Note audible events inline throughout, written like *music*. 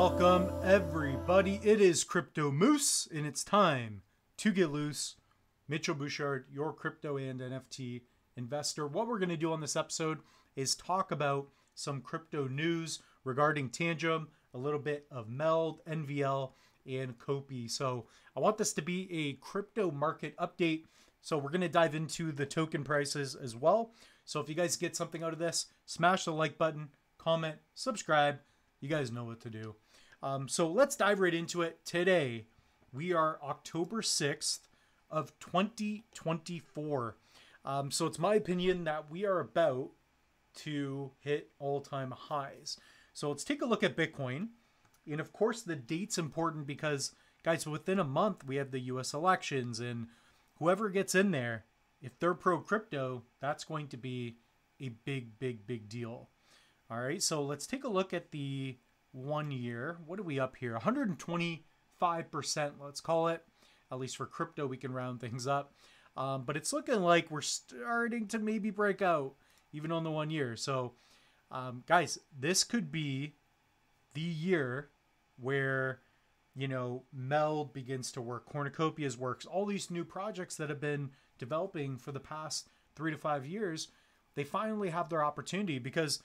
Welcome, everybody. It is Crypto Moose, and it's time to get loose. Mitchell Bouchard, your crypto and NFT investor. What we're going to do on this episode is talk about some crypto news regarding Tangem, a little bit of Meld, NVL, and Kopi. So I want this to be a crypto market update. So we're going to dive into the token prices as well. So if you guys get something out of this, smash the like button, comment, subscribe. You guys know what to do. Um, so let's dive right into it. Today, we are October 6th of 2024. Um, so it's my opinion that we are about to hit all-time highs. So let's take a look at Bitcoin. And of course, the date's important because, guys, within a month, we have the US elections. And whoever gets in there, if they're pro crypto, that's going to be a big, big, big deal. All right, so let's take a look at the one year. What are we up here? 125%, let's call it. At least for crypto, we can round things up. Um, but it's looking like we're starting to maybe break out even on the one year. So, um, guys, this could be the year where you know Meld begins to work, Cornucopias works, all these new projects that have been developing for the past three to five years, they finally have their opportunity because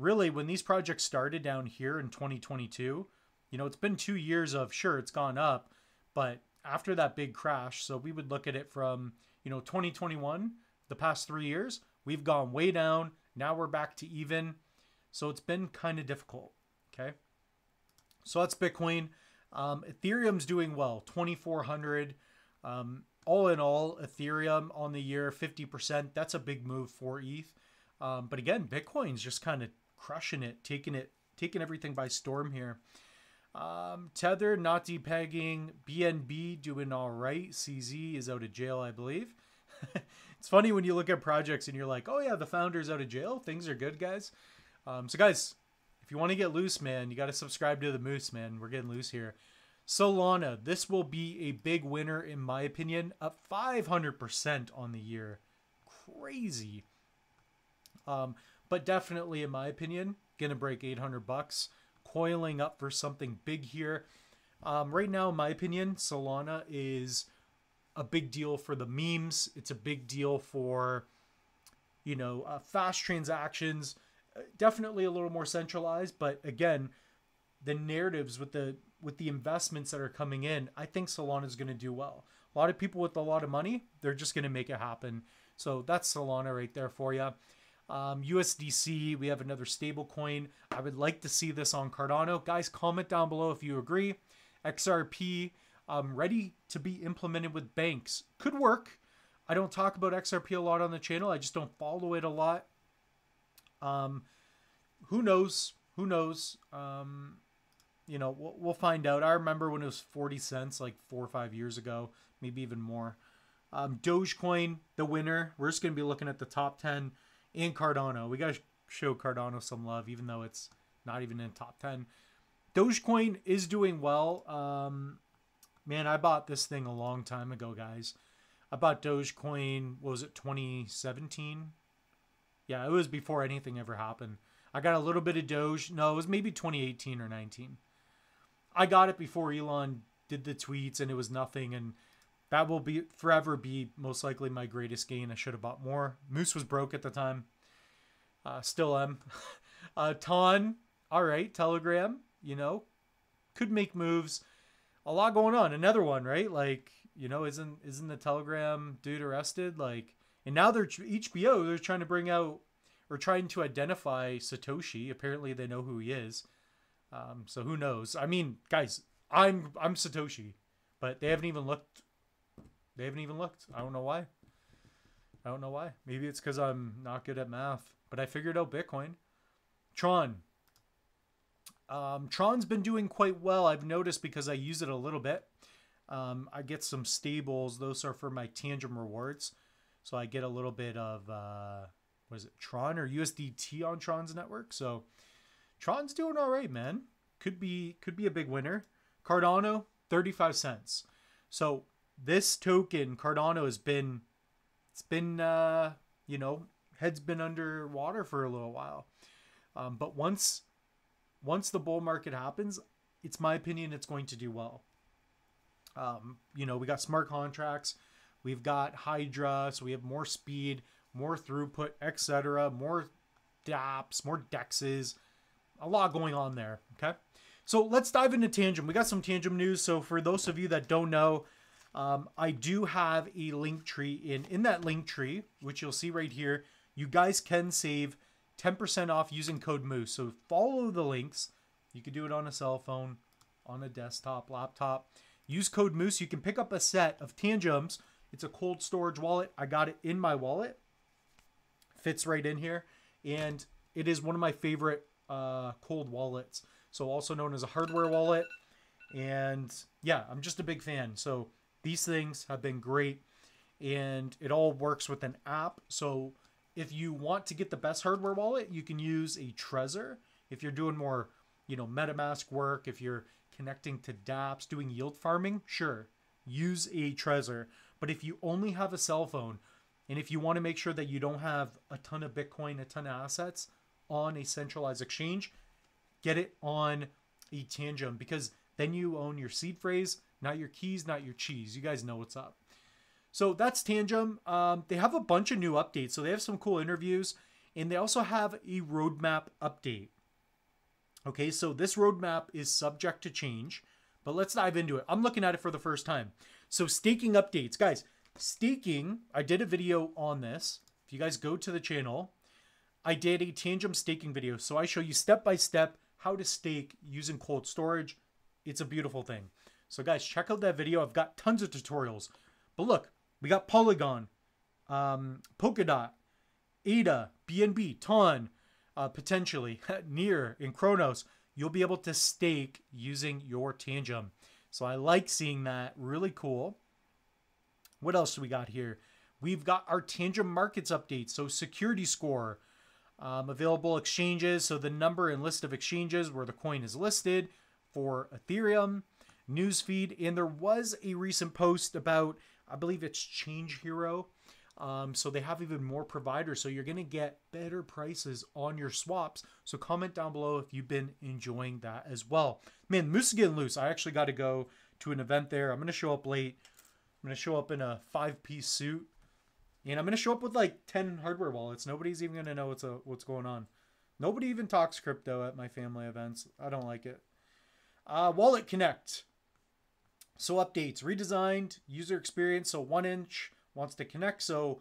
really when these projects started down here in 2022, you know, it's been two years of sure it's gone up, but after that big crash, so we would look at it from, you know, 2021, the past three years, we've gone way down. Now we're back to even. So it's been kind of difficult. Okay. So that's Bitcoin. Um, Ethereum's doing well, 2,400. Um, all in all, Ethereum on the year, 50%. That's a big move for ETH. Um, but again, Bitcoin's just kind of crushing it, taking it, taking everything by storm here. Um, Tether not depegging. BNB doing all right. CZ is out of jail, I believe. *laughs* it's funny when you look at projects and you're like, oh yeah, the founder's out of jail. Things are good, guys. Um, so guys, if you want to get loose, man, you got to subscribe to the Moose, man. We're getting loose here. Solana, this will be a big winner in my opinion, up 500% on the year. Crazy. Um, but definitely in my opinion, gonna break 800 bucks, coiling up for something big here. Um, right now, in my opinion, Solana is a big deal for the memes. It's a big deal for, you know, uh, fast transactions. Uh, definitely a little more centralized, but again, the narratives with the with the investments that are coming in, I think Solana is going to do well. A lot of people with a lot of money, they're just going to make it happen. So that's Solana right there for you. Um, USDC, we have another stable coin. I would like to see this on Cardano. Guys, comment down below if you agree. XRP, um, ready to be implemented with banks. Could work. I don't talk about XRP a lot on the channel. I just don't follow it a lot. Um, who knows? Who knows? Um, you know, we'll, we'll find out. I remember when it was 40 cents like four or five years ago, maybe even more. Um, Dogecoin, the winner. We're just going to be looking at the top 10 in Cardano. We got to show Cardano some love, even though it's not even in top 10. Dogecoin is doing well. Um, man, I bought this thing a long time ago, guys. I bought Dogecoin, was it, 2017? Yeah, it was before anything ever happened. I got a little bit of Doge. No, it was maybe 2018 or 19. I got it before Elon did the tweets and it was nothing and that will be forever be most likely my greatest gain. I should have bought more. Moose was broke at the time. Uh, still am. *laughs* uh, Ton, all right. Telegram, you know, could make moves. A lot going on. Another one, right? Like, you know, isn't isn't the Telegram dude arrested? Like, and now they're HBO. They're trying to bring out or trying to identify Satoshi. Apparently, they know who he is. Um, so who knows? I mean, guys, I'm I'm Satoshi, but they haven't even looked. They haven't even looked. I don't know why. I don't know why. Maybe it's because I'm not good at math. But I figured out Bitcoin. Tron. Um, Tron's been doing quite well. I've noticed because I use it a little bit. Um, I get some stables. Those are for my Tangem rewards. So I get a little bit of, uh, what is it, Tron or USDT on Tron's network. So Tron's doing all right, man. Could be could be a big winner. Cardano, 35 cents. So this token, Cardano, has been it's been uh, you know, head's been underwater for a little while. Um, but once once the bull market happens, it's my opinion it's going to do well. Um, you know, we got smart contracts, we've got Hydra, so we have more speed, more throughput, etc., more DApps, more dexes, a lot going on there. Okay. So let's dive into Tangem. We got some Tangem news. So for those of you that don't know, um, I do have a link tree in in that link tree, which you'll see right here. You guys can save 10% off using code Moose. So follow the links. You can do it on a cell phone, on a desktop, laptop. Use code Moose. You can pick up a set of Tangems. It's a cold storage wallet. I got it in my wallet. Fits right in here. And it is one of my favorite uh, cold wallets. So also known as a hardware wallet. And yeah, I'm just a big fan. So these things have been great. And it all works with an app. So if you want to get the best hardware wallet, you can use a Trezor. If you're doing more, you know, MetaMask work, if you're connecting to dApps, doing yield farming, sure, use a Trezor. But if you only have a cell phone, and if you want to make sure that you don't have a ton of Bitcoin, a ton of assets on a centralized exchange, get it on a Tangem because then you own your seed phrase, not your keys, not your cheese. You guys know what's up. So that's Tangem. Um, they have a bunch of new updates. So they have some cool interviews, and they also have a roadmap update. Okay, so this roadmap is subject to change, but let's dive into it. I'm looking at it for the first time. So staking updates, guys. Staking, I did a video on this. If you guys go to the channel, I did a Tangem staking video. So I show you step by step how to stake using cold storage. It's a beautiful thing. So guys, check out that video. I've got tons of tutorials. But look, we got Polygon, um, Polkadot, ADA, BNB, Ton, uh, potentially *laughs* Near in Cronos. You'll be able to stake using your Tangem. So I like seeing that. Really cool. What else do we got here? We've got our Tangem markets update. So security score, um, available exchanges. So the number and list of exchanges where the coin is listed for Ethereum, newsfeed. And there was a recent post about I believe it's ChangeHero. Um, so they have even more providers. So you're going to get better prices on your swaps. So comment down below if you've been enjoying that as well. Man, Moose is getting loose. I actually got to go to an event there. I'm going to show up late. I'm going to show up in a five piece suit. And I'm going to show up with like 10 hardware wallets. Nobody's even going to know what's, a, what's going on. Nobody even talks crypto at my family events. I don't like it. Uh, WalletConnect. So updates, redesigned user experience. So one inch wants to connect. So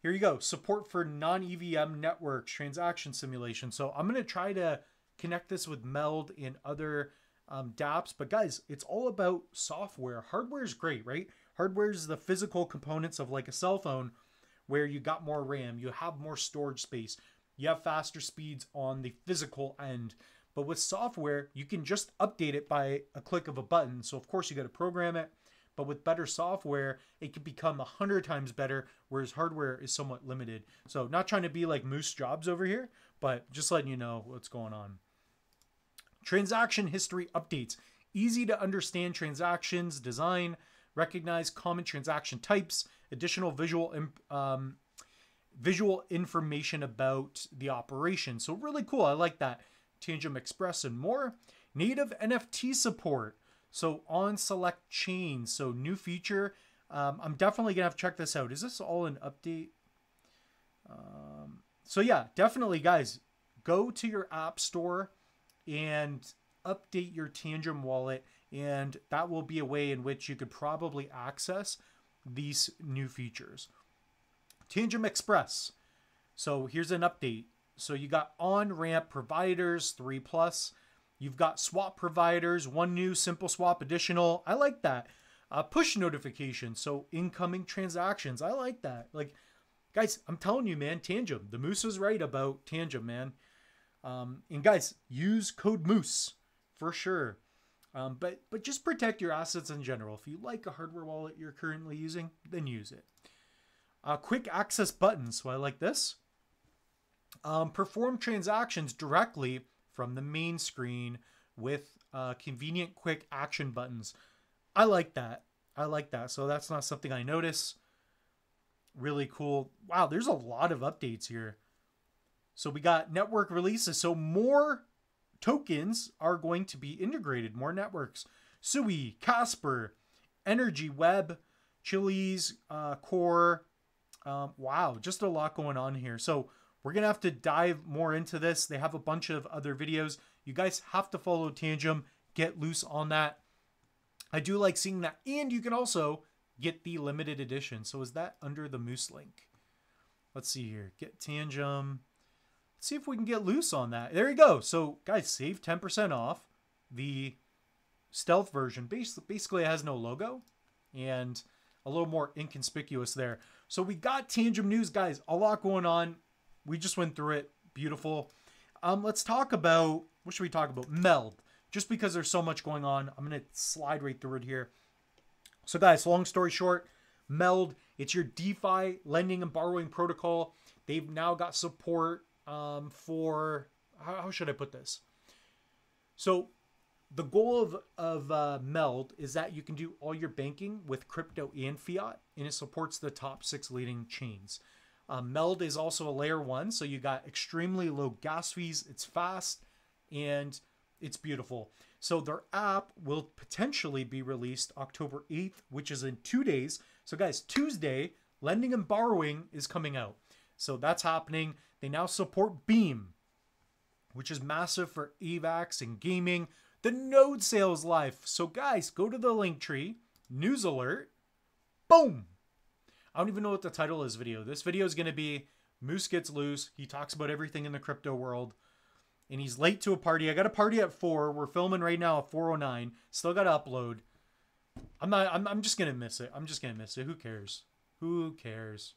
here you go. Support for non-EVM networks, transaction simulation. So I'm going to try to connect this with Meld and other um, dApps. But guys, it's all about software. Hardware is great, right? Hardware is the physical components of like a cell phone where you got more RAM, you have more storage space, you have faster speeds on the physical end. But with software, you can just update it by a click of a button. So of course you got to program it, but with better software, it can become a hundred times better, whereas hardware is somewhat limited. So not trying to be like Moose Jobs over here, but just letting you know what's going on. Transaction history updates. Easy to understand transactions, design, recognize common transaction types, additional visual um, visual information about the operation. So really cool. I like that. Tangem Express, and more. Native NFT support. So on select chains. So new feature. Um, I'm definitely gonna have to check this out. Is this all an update? Um, so yeah, definitely, guys, go to your app store and update your Tangem wallet, and that will be a way in which you could probably access these new features. Tangem Express. So here's an update. So you got on ramp providers, three plus. You've got swap providers, one new SimpleSwap additional. I like that. Uh, push notifications, so incoming transactions. I like that. Like, guys, I'm telling you, man, Tangem. The Moose was right about Tangem, man. Um, and guys, use code Moose for sure. Um, but but just protect your assets in general. If you like a hardware wallet you're currently using, then use it. Uh, quick access button. So I like this um, perform transactions directly from the main screen with uh, convenient quick action buttons. I like that. I like that. So that's not something I notice. Really cool. Wow, there's a lot of updates here. So we got network releases. So more tokens are going to be integrated, more networks. Sui, Casper, Energy Web, Chiliz, uh, Core. Um, wow, just a lot going on here. So we're going to have to dive more into this. They have a bunch of other videos. You guys have to follow Tangem, get loose on that. I do like seeing that. And you can also get the limited edition. So is that under the Moose link? Let's see here. Get Tangem. Let's see if we can get loose on that. There you go. So guys, save 10% off. The stealth version basically it has no logo and a little more inconspicuous there. So we got Tangem news, guys. A lot going on. We just went through it. Beautiful. Um, let's talk about what should we talk about? Meld. Just because there's so much going on, I'm gonna slide right through it here. So, guys, long story short, Meld, it's your DeFi lending and borrowing protocol. They've now got support um, for how, how, should I put this? So, the goal of, of uh, Meld is that you can do all your banking with crypto and fiat, and it supports the top six leading chains. Um, Meld is also a layer one, so you got extremely low gas fees. It's fast and it's beautiful. So their app will potentially be released October 8th, which is in two days. So guys, Tuesday, lending and borrowing is coming out. So that's happening. They now support Beam, which is massive for AVAX and gaming. The node sales life. So guys, go to the link tree, news alert, boom. I don't even know what the title of this video. This video is going to be Moose Gets Loose. He talks about everything in the crypto world. And he's late to a party. I got a party at 4. We're filming right now at 4.09. Still got to upload. I'm not, I'm, I'm just going to miss it. I'm just going to miss it. Who cares? Who cares?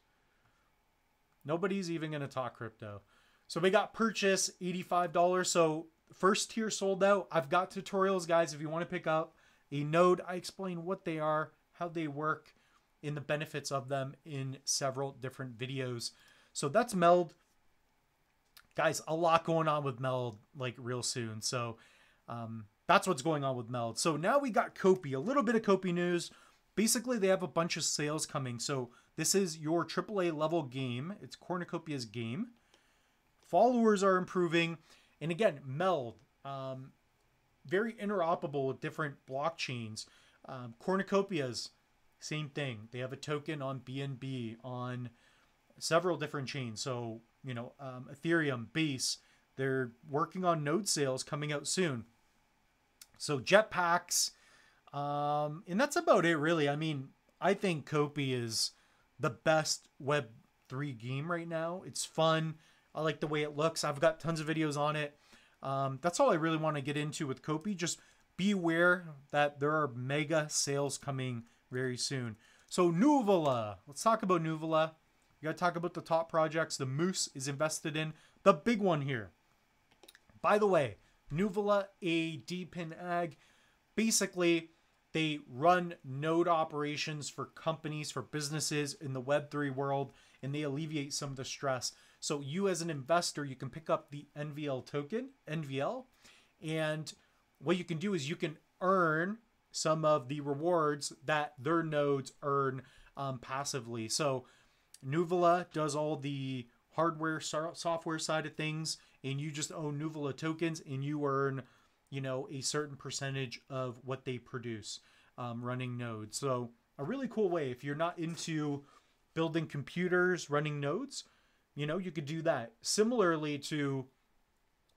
Nobody's even going to talk crypto. So we got purchase $85. So first tier sold out. I've got tutorials, guys, if you want to pick up a node. I explain what they are, how they work, and the benefits of them in several different videos. So that's Meld. Guys, a lot going on with Meld like real soon. So um, that's what's going on with Meld. So now we got Kopi, a little bit of Kopi news. Basically, they have a bunch of sales coming. So this is your AAA level game. It's Cornucopias game. Followers are improving. And again, Meld, um, very interoperable with different blockchains. Um, Cornucopias same thing. They have a token on BNB on several different chains. So, you know, um, Ethereum, Base, they're working on node sales coming out soon. So, jetpacks, um, and that's about it, really. I mean, I think Kopi is the best Web3 game right now. It's fun. I like the way it looks. I've got tons of videos on it. Um, that's all I really want to get into with Kopi. Just be aware that there are mega sales coming very soon. So Nuvola, let's talk about Nuvola. We got to talk about the top projects the Moose is invested in. The big one here. By the way, Nuvola, a DePIN Ag, basically they run node operations for companies, for businesses in the Web3 world, and they alleviate some of the stress. So you as an investor, you can pick up the NVL token, NVL, and what you can do is you can earn some of the rewards that their nodes earn um, passively. So Nuvola does all the hardware software side of things, and you just own Nuvola tokens, and you earn, you know, a certain percentage of what they produce um, running nodes. So a really cool way if you're not into building computers running nodes, you know, you could do that. Similarly to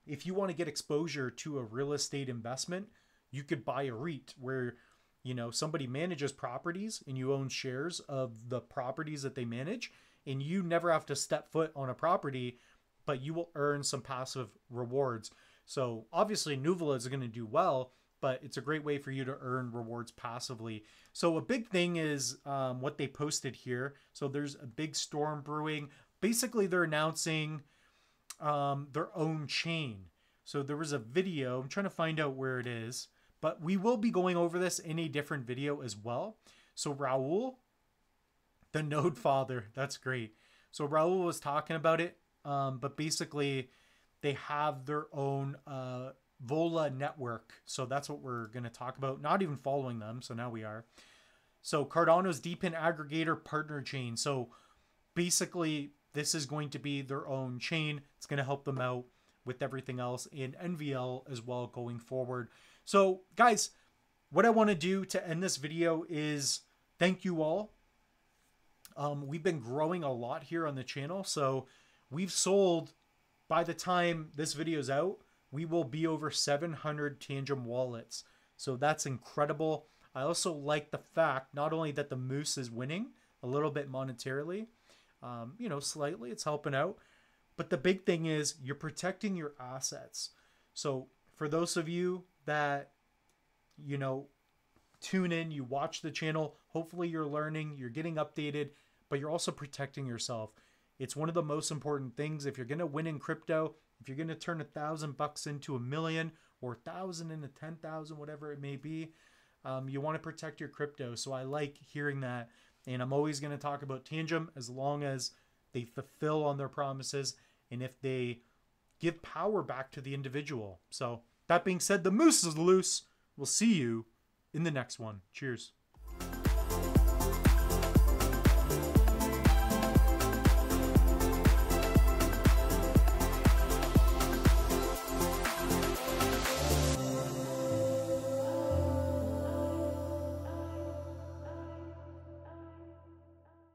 if you want to get exposure to a real estate investment, you could buy a REIT where you know somebody manages properties and you own shares of the properties that they manage and you never have to step foot on a property but you will earn some passive rewards. So obviously nuvola is going to do well but it's a great way for you to earn rewards passively. So a big thing is um, what they posted here. So there's a big storm brewing. Basically they're announcing um, their own chain. So there was a video i'm trying to find out where it is but we will be going over this in a different video as well. So Raul, the *laughs* node father, that's great. So Raul was talking about it, um, but basically they have their own uh, Vola network. So that's what we're going to talk about. Not even following them. So now we are. So Cardano's DePIN aggregator partner chain. So basically this is going to be their own chain. It's going to help them out with everything else in NVL as well going forward. So, guys, what I want to do to end this video is thank you all. Um, we've been growing a lot here on the channel, so we've sold by the time this video is out, we will be over 700 Tangem wallets. So that's incredible. I also like the fact not only that the Moose is winning a little bit monetarily, um, you know, slightly, it's helping out, but the big thing is you're protecting your assets. So for those of you that, you know, tune in, you watch the channel, hopefully you're learning, you're getting updated, but you're also protecting yourself. It's one of the most important things. If you're going to win in crypto, if you're going to turn a thousand bucks into a million or a thousand into 10,000, whatever it may be, um, you want to protect your crypto. So I like hearing that. And I'm always going to talk about Tangem as long as they fulfill on their promises and if they give power back to the individual. So that being said, the moose is loose. We'll see you in the next one. Cheers.